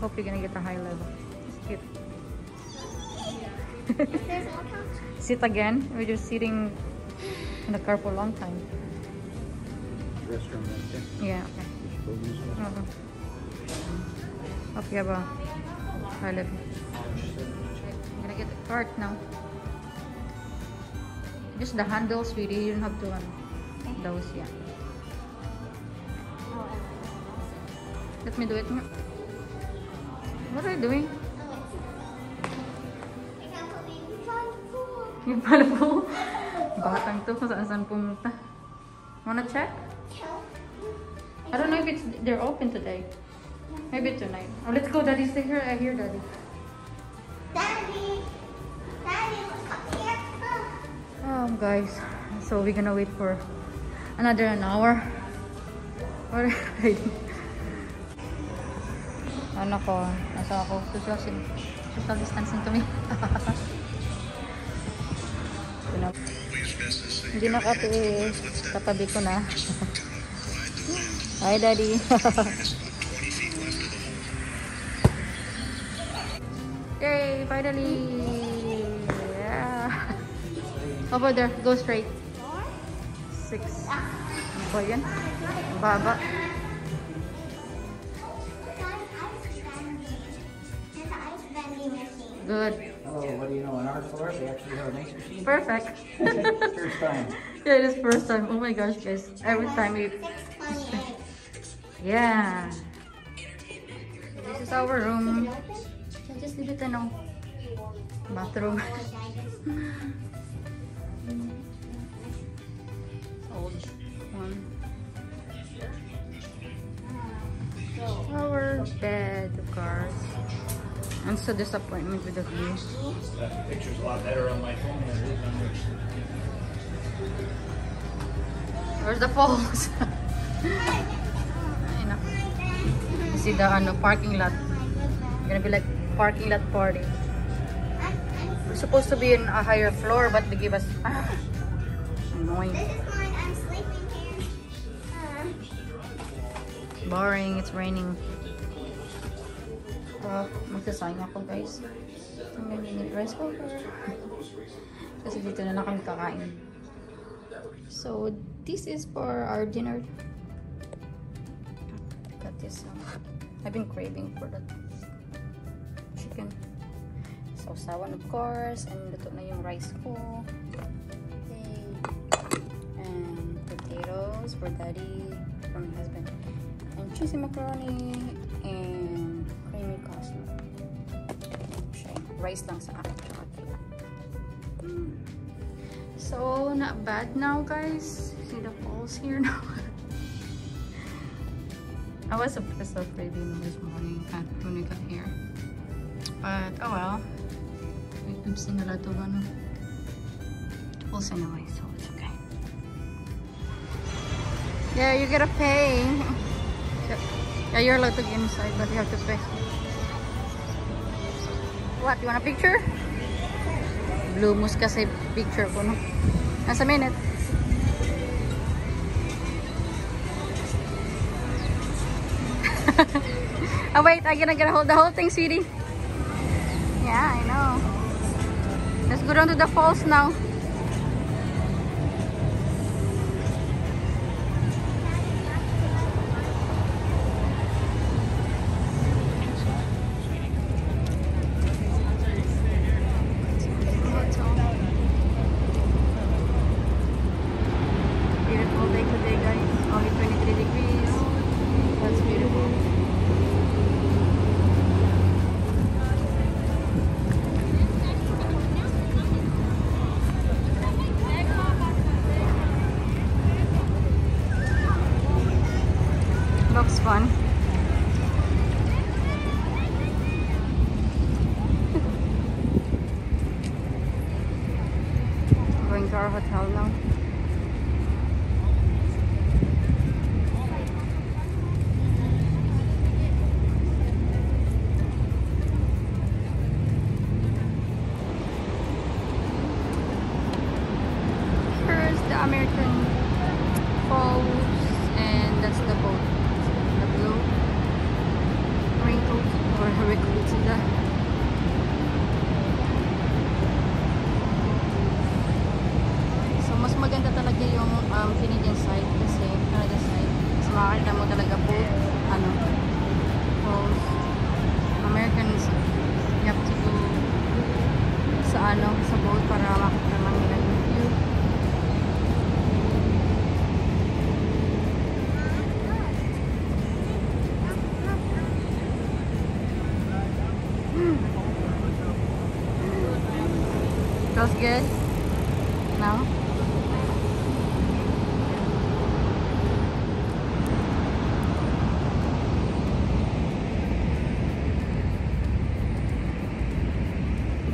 you're gonna get a high level. It's cute. There's all couch. Sit again. We're just sitting in the car for a long time. Restroom right there. Yeah, okay. It. Uh-huh. Hope you have a high level. I'm gonna get the cart now. Just the handles, sweetie. You don't have to um, those, yeah. Let me do it. What are you doing? I can't believe we found food. Yung pala po. Batang to kung saan saan pumunta. Wanna check? I don't know if it's they're open today. Maybe tonight. Oh, let's go, Daddy. Stay here. I hear Daddy. Daddy. Daddy, come here. Um, guys. So we're gonna wait for another an hour. What are you Ano ko? Nasa ako? Social, social distancing kami. Hindi na kape. Katabi ko na. Hi, Daddy. Yay! Finally! Yeah! Over there. Go straight. Six. Ano ba yan? Baba. There's Good. Oh, what do you know? On our floor, they actually have an ice machine. Perfect. First time. yeah, it is first time. Oh my gosh, guys. Every time we... Yeah. This is our room. So just leave it ano. Bathroom. Old one. Our bed, of course. I'm so disappointed with the view. That picture's a lot better on my phone than it is on yours. Where's the falls? You see the ano, parking lot. Gonna be like parking lot party. We're supposed to be in a higher floor, but they give us annoying, This is mine. I'm sleeping here. Uh, boring. It's raining. Uh, magsasayang ako guys. May mini rice cooker. Kasi dito na na kami kakain. So this is for our dinner. Got this. Um, I've been craving for that chicken. Sausawan of course. And luto na yung rice ko. And potatoes for daddy from husband. And cheesy macaroni and rice lang sa akin. Mm. So, not bad now, guys. See the falls here now. I was a bit afraid this morning when we got here. But, oh well. We've seen a lot of ano, falls anyway, so it's okay. Yeah, you gotta pay. Yeah, you're allowed to get inside, but you have to pay. What? You want a picture? Blue kasi picture ko, no? Nasa minute. oh wait, I'm gonna gonna hold the whole thing, sweetie. Yeah, I know. Let's go down to the falls now. Looks fun. Going to our hotel now. Here's the American Falls, correctly to that. So, mas maganda talaga yung um, Canadian side kasi Canada side. Mas makakita mo talaga po ano, both Americans you have to go sa ano, sa boat para makita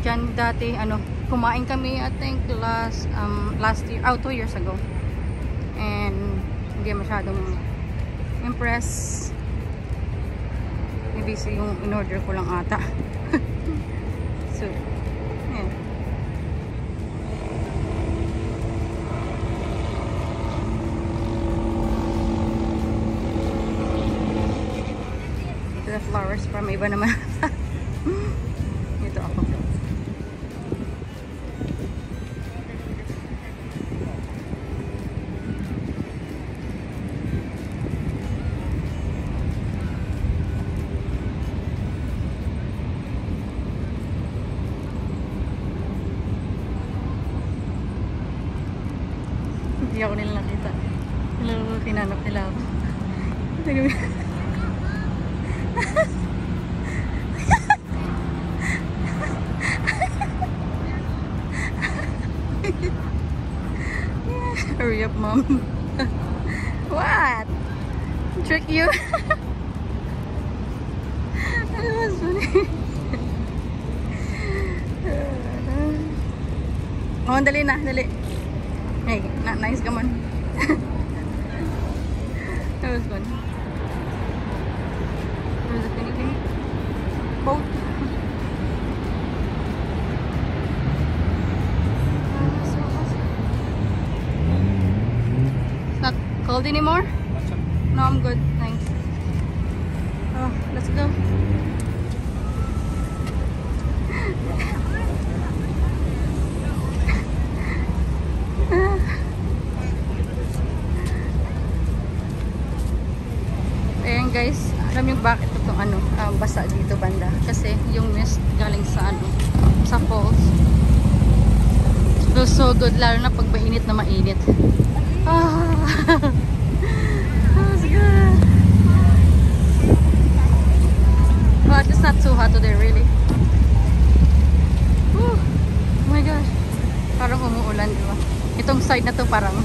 Diyan dati, ano, kumain kami, I think, last, um, last year, oh, two years ago. And, hindi masyadong impress. Maybe yung in-order ko lang ata. so. Ito the flowers may iba naman. Hindi ako nila nakita. Hello, kinanap nila ako. Hurry up, mom. what? Trick you? that was funny. oh, dali na, dali. Hey, not nice ka man. that was fun. There's a Philippine boat. It's not cold anymore? Good, lalo na pag mainit na mainit. Ah, that's good. But it's not too hot today, really. Whew. Oh my gosh. Parang umuulan, di ba? Itong side na to parang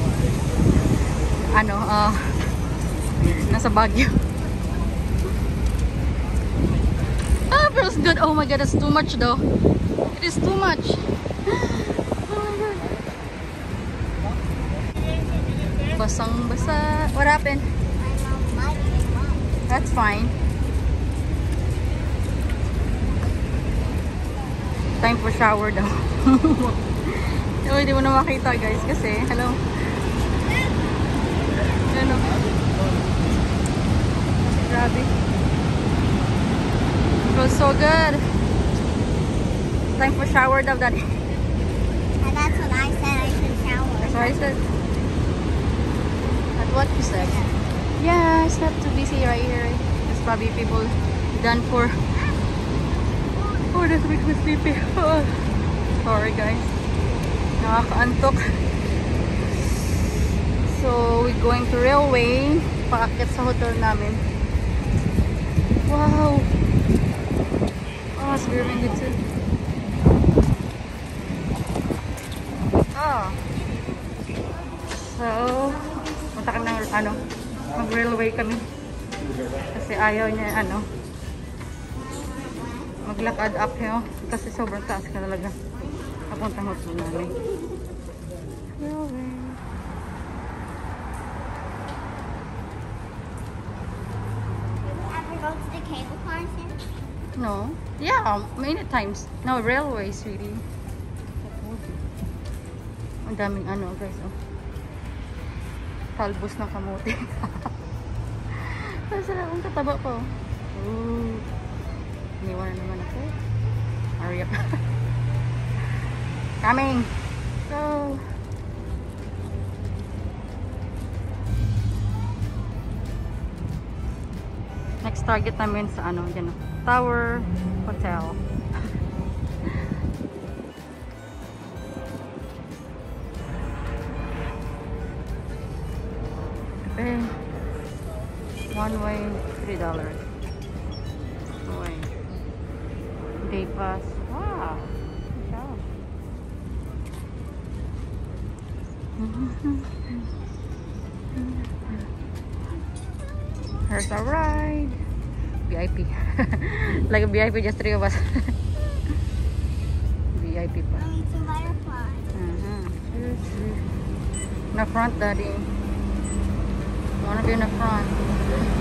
ano, ah, nasa Baguio. Ah, feels good. Oh my god, it's too much though. It is too much. Basang basa. What happened? That's fine. Time for shower daw. oh, hindi mo na makita guys kasi, hello. Ano? Grabe. Feels so good. Time for shower daw, daddy. And that's what I said. I should shower. That's what I said. That's what you said. Yeah, it's not too busy right here. There's probably people done for. Oh, this makes me sleepy. Sorry, guys. Nakakaantok. So, we're going to railway. Paakit sa hotel namin. Wow! Oh, it's very good too. Ano, mag-railway kami. Kasi ayaw niya, ano, maglakad uphill. Kasi sobrang taas ka talaga. Papuntang hotel namin. Railway. No. Yeah, many times. No, railways really. Ang daming ano, guys, oh. Talbos ng kamote. Ang sarap, ang tataba ko. Ooh. Iniwan na naman ako. Hurry up. Coming! Go! Next target namin sa ano, dyan oh. Tower Hotel. Dollars. Way. Day pass. Wow. Good job. Here's our ride. VIP. like a VIP, just three of us. VIP pa. Mommy, it's a butterfly. Mhm. The front, Daddy. Wanna be in the front.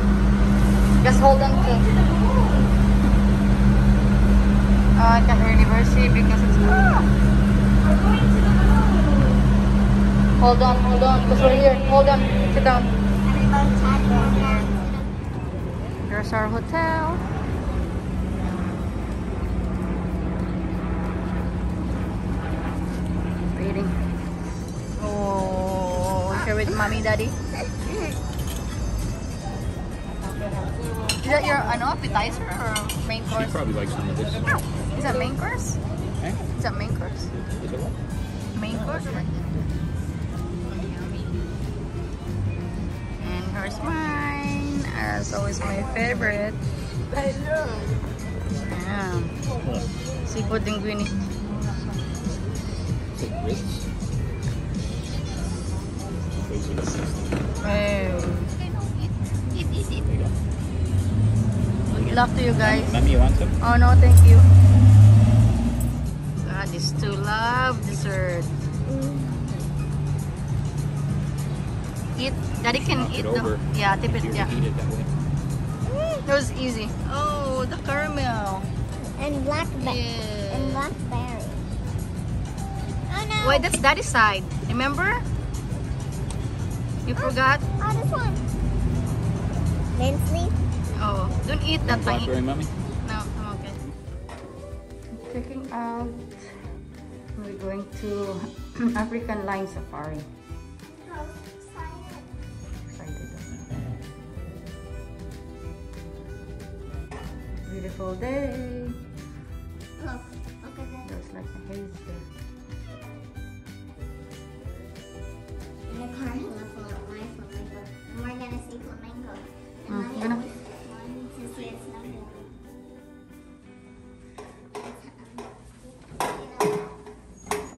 Just hold on to. Oh, I can't really because it's. Hold on, hold on, because we're here. Hold on, sit down. Here's our hotel. Waiting. Oh, share with mommy, daddy. That your ano, appetizer or main course? She probably likes some of this. Is that main course? Eh? Is that main course? Is it what? Main course? And here's mine. As always, my favorite. I love. Yeah. Seafood linguine. Is it grits? Those Good luck to you guys. Mommy, you want some? Oh no, thank you. God, these two love dessert. Eat. Daddy can Knock eat it the. Yeah, tip it. Yeah. eat it that way. Mm, that was easy. Oh, the caramel. And blackberry. And blackberry. Oh no. Wait, that's daddy's side. Remember? You oh, forgot? Oh, this one. Mince Oh, don't eat that thing. Blackberry, mommy? No, I'm okay. Checking out. We're going to African Lion Safari. Excited. Beautiful day. Look, look at this. Looks like a haze there.